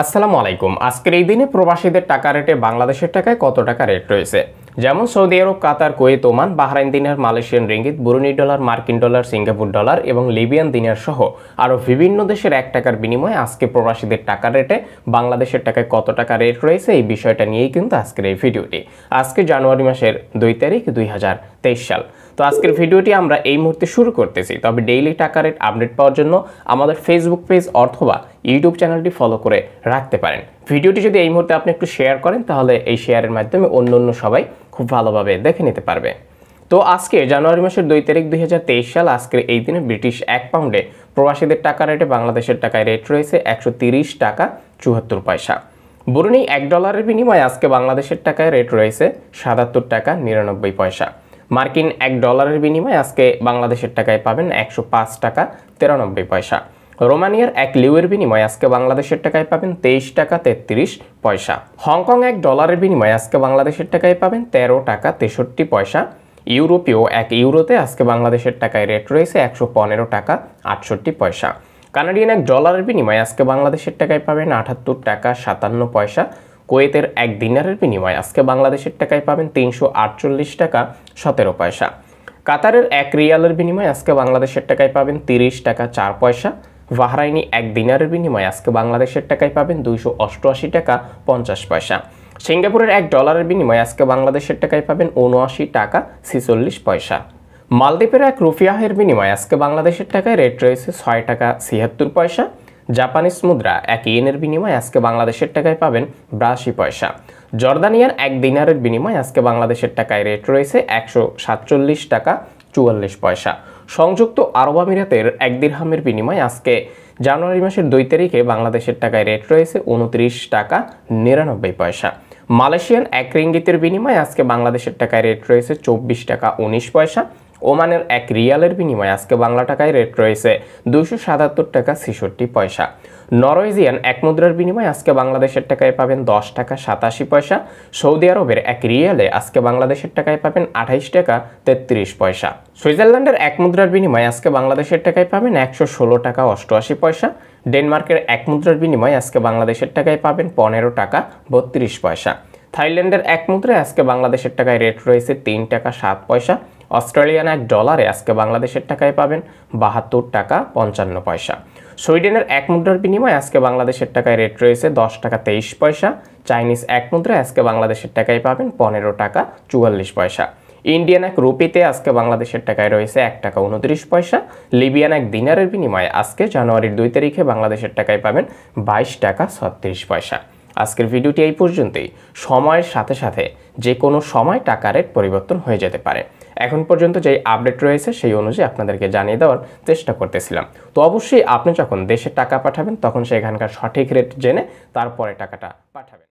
আসসালামু আলাইকুম। আজকের এই দিনে প্রবাসীদের টাকা রেটে বাংলাদেশের টাকায় কত টাকা রেট রয়েছে? যেমন Saudi Arab, Qatar, Kuwait, Oman, Bahrain dinar Malaysian ringgit, Brunei dollar, মার্কিন ডলার, সিঙ্গাপুর ডলার এবং লিবিয়ান দিনার সহ আরও বিভিন্ন দেশের এক টাকার বিনিময়ে আজকে প্রবাসীদের টাকা রেটে বাংলাদেশের টাকায় কত টাকা রেট রয়েছে এই বিষয়টা নিয়েই কিন্তু আজকের এই ভিডিওটি। আজকে জানুয়ারি মাসের দুই তারিখ দুই হাজার তেইশ সাল। তো আজকের ভিডিওটি আমরা এই মুহূর্তে শুরু করতেছি। তবে ডেইলি টাকা রেট আপডেট পাওয়ার জন্য আমাদের ফেসবুক পেজ অথবা ইউটিউব চ্যানেলটি ফলো করে রাখতে পারেন। ভিডিওটি যদি এই মুহূর্তে আপনি একটু শেয়ার করেন, তাহলে এই শেয়ারের মাধ্যমে অন্য অন্য সবাই খুব ভালোভাবে দেখে নিতে পারবে। তো আজকে জানুয়ারি মাসের দুই তারিখ দুই হাজার তেইশ সাল, আজকের এই দিনে ব্রিটিশ এক পাউন্ডে প্রবাসীদের টাকা রেটে বাংলাদেশের টাকায় রেট রয়েছে একশো তিরিশ টাকা চুয়াত্তর পয়সা। বুরুনি এক ডলারের বিনিময়ে আজকে বাংলাদেশের টাকায় রেট রয়েছে সাতাত্তর টাকা নিরানব্বই পয়সা। মার্কিন এক ডলারের বিনিময়ে আজকে বাংলাদেশের টাকায় পাবেন একশো পাঁচ টাকা তিরানব্বই পয়সা। রোমানিয়ার এক লিউয়ের বিনিময়ে আজকে বাংলাদেশের টাকায় পাবেন তেইশ টাকা তেত্রিশ পয়সা। হংকং এক ডলারের বিনিময়ে আজকে বাংলাদেশের টাকায় পাবেন তেরো টাকা তেষট্টি পয়সা। ইউরোপীয় এক ইউরোতে আজকে বাংলাদেশের টাকায় রেট রয়েছে একশো পনেরো টাকা আটষট্টি পয়সা। কানাডিয়ান এক ডলারের বিনিময়ে আজকে বাংলাদেশের টাকায় পাবেন আটাত্তর টাকা সাতান্ন পয়সা। কুয়েতের এক দিনারের বিনিময়ে আজকে বাংলাদেশের টাকায় পাবেন তিনশো আটচল্লিশ টাকা সতেরো পয়সা। কাতারের এক রিয়ালের বিনিময়ে আজকে বাংলাদেশের টাকায় পাবেন তিরিশ টাকা চার পয়সা। বাহরাইনি এক দিনারের বিনিময়ে আজকে বাংলাদেশের টাকায় পাবেন দুইশো অষ্টআশি টাকা পঞ্চাশ পয়সা। সিঙ্গাপুরের এক ডলারের বিনিময়ে আজকে বাংলাদেশের টাকায় পাবেন উনআশি টাকা ছিচল্লিশ পয়সা। মালদ্বীপের এক রুফিয়াহের বিনিময়ে আজকে বাংলাদেশের টাকায় রেট রয়েছে ছয় টাকা ছিয়াত্তর পয়সা। জাপানিজ মুদ্রা এক ইয়েনের বিনিময়ে আজকে বাংলাদেশের টাকায় পাবেন বিরাশি পয়সা। জর্দানিয়ার এক দিনারের বিনিময়ে আজকে বাংলাদেশের টাকায় রেট রয়েছে একশো সাতচল্লিশ টাকা চুয়াল্লিশ পয়সা। সংযুক্ত আরব আমিরাতের এক দিরহামের বিনিময়ে আজকে জানুয়ারি মাসের দুই তারিখে বাংলাদেশের টাকায় রেট রয়েছে উনত্রিশ টাকা নিরানব্বই পয়সা। মালয়েশিয়ান এক রিঙ্গিতের বিনিময়ে আজকে বাংলাদেশের টাকায় রেট রয়েছে চব্বিশ টাকা উনিশ পয়সা। ওমানের এক রিয়ালের বিনিময়ে আজকে বাংলা টাকায় রেট রয়েছে দুশো সাতাত্তর টাকা ছেষট্টি পয়সা। নরওয়েজিয়ান এক মুদ্রার বিনিময়ে আজকে বাংলাদেশের টাকায় পাবেন দশ টাকা সাতাশি পয়সা। সৌদি আরবের এক রিয়ালে আজকে বাংলাদেশের টাকায় পাবেন আঠাইশ টাকা তেত্রিশ পয়সা। সুইজারল্যান্ডের এক মুদ্রার বিনিময়ে আজকে বাংলাদেশের টাকায় পাবেন একশো ষোলো টাকা অষ্টআশি পয়সা। ডেনমার্কের এক মুদ্রার বিনিময়ে আজকে বাংলাদেশের টাকায় পাবেন পনেরো টাকা বত্রিশ পয়সা। থাইল্যান্ডের এক মুদ্রায় আজকে বাংলাদেশের টাকায় রেট রয়েছে তিন টাকা সাত পয়সা। অস্ট্রেলিয়ান এক ডলারে আজকে বাংলাদেশের টাকায় পাবেন বাহাত্তর টাকা পঞ্চান্ন পয়সা। সুইডেনের এক মুদ্রার বিনিময়ে আজকে বাংলাদেশের টাকায় রেট রয়েছে দশ টাকা তেইশ পয়সা। চাইনিজ এক মুদ্রায় আজকে বাংলাদেশের টাকায় পাবেন পনেরো টাকা চুয়াল্লিশ পয়সা। ইন্ডিয়ান এক রুপিতে আজকে বাংলাদেশের টাকায় রয়েছে এক টাকা উনত্রিশ পয়সা। লিবিয়ান এক দিনারের বিনিময়ে আজকে জানুয়ারির দুই তারিখে বাংলাদেশের টাকায় পাবেন বাইশ টাকা ছত্রিশ পয়সা। আজকের ভিডিওটি এই পর্যন্তই। সময়ের সাথে সাথে যে কোনো সময় টাকা রেট পরিবর্তন হয়ে যেতে পারে। এখন পর্যন্ত যেই আপডেট রয়েছে সেই অনুযায়ী আপনাদেরকে জানিয়ে দেওয়ার চেষ্টা করতেছিলাম। তো অবশ্যই আপনি যখন দেশে টাকা পাঠাবেন তখন সেখানকার সঠিক রেট জেনে তারপরে টাকাটা পাঠাবেন।